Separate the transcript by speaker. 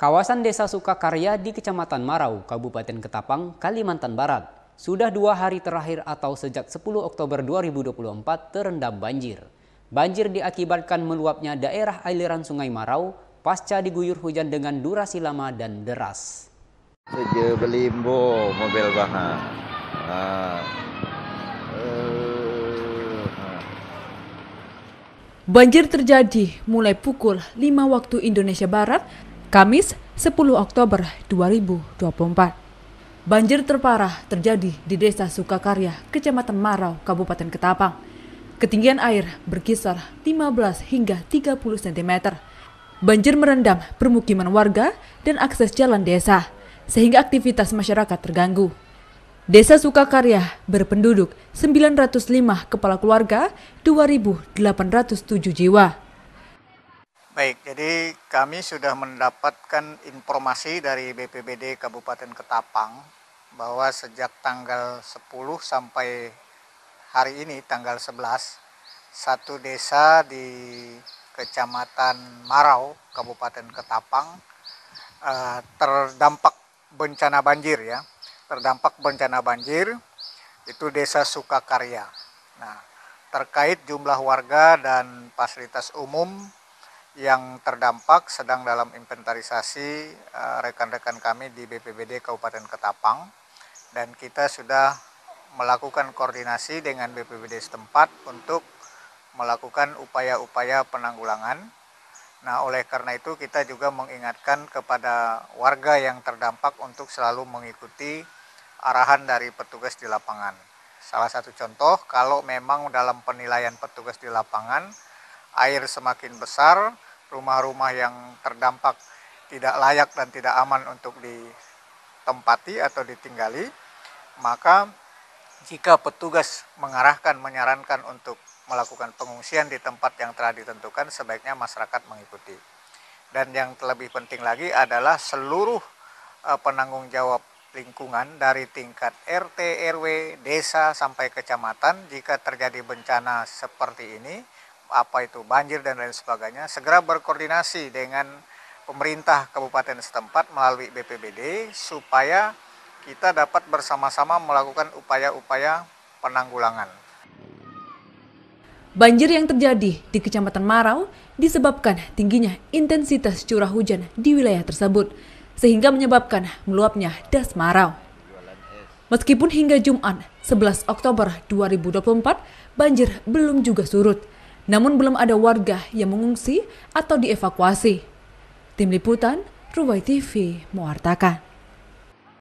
Speaker 1: Kawasan Desa Sukakarya di Kecamatan Marau, Kabupaten Ketapang, Kalimantan Barat, sudah dua hari terakhir atau sejak 10 Oktober 2024 terendam banjir. Banjir diakibatkan meluapnya daerah aliran Sungai Marau pasca diguyur hujan dengan durasi lama dan deras.
Speaker 2: Seje belimbo mobil bahan. Nah, eh, nah.
Speaker 3: Banjir terjadi mulai pukul 5 waktu Indonesia Barat Kamis 10 Oktober 2024. Banjir terparah terjadi di Desa Sukakarya, Kecamatan Marau, Kabupaten Ketapang. Ketinggian air berkisar 15 hingga 30 cm. Banjir merendam permukiman warga dan akses jalan desa, sehingga aktivitas masyarakat terganggu. Desa Sukakarya berpenduduk 905 kepala keluarga, 2.807 jiwa.
Speaker 4: Baik, jadi kami sudah mendapatkan informasi dari BPBD Kabupaten Ketapang bahwa sejak tanggal 10 sampai hari ini tanggal 11 satu desa di Kecamatan Marau, Kabupaten Ketapang uh, terdampak bencana banjir ya. Terdampak bencana banjir itu Desa Sukakarya. Nah, terkait jumlah warga dan fasilitas umum yang terdampak sedang dalam inventarisasi eh, rekan-rekan kami di BPBD Kabupaten Ketapang dan kita sudah melakukan koordinasi dengan BPBD setempat untuk melakukan upaya-upaya penanggulangan. Nah, oleh karena itu kita juga mengingatkan kepada warga yang terdampak untuk selalu mengikuti arahan dari petugas di lapangan. Salah satu contoh, kalau memang dalam penilaian petugas di lapangan air semakin besar, rumah-rumah yang terdampak tidak layak dan tidak aman untuk ditempati atau ditinggali, maka jika petugas mengarahkan, menyarankan untuk melakukan pengungsian di tempat yang telah ditentukan, sebaiknya masyarakat mengikuti. Dan yang lebih penting lagi adalah seluruh eh, penanggung jawab lingkungan dari tingkat RT, RW, desa sampai kecamatan jika terjadi bencana seperti ini apa itu banjir dan lain sebagainya, segera berkoordinasi dengan pemerintah kabupaten setempat melalui BPBD supaya kita dapat bersama-sama melakukan upaya-upaya penanggulangan.
Speaker 3: Banjir yang terjadi di Kecamatan Marau disebabkan tingginya intensitas curah hujan di wilayah tersebut, sehingga menyebabkan meluapnya das Marau. Meskipun hingga Jumat 11 Oktober 2024, banjir belum juga surut, namun belum ada warga yang mengungsi atau dievakuasi. Tim Liputan, Ruwai TV, mewartakan.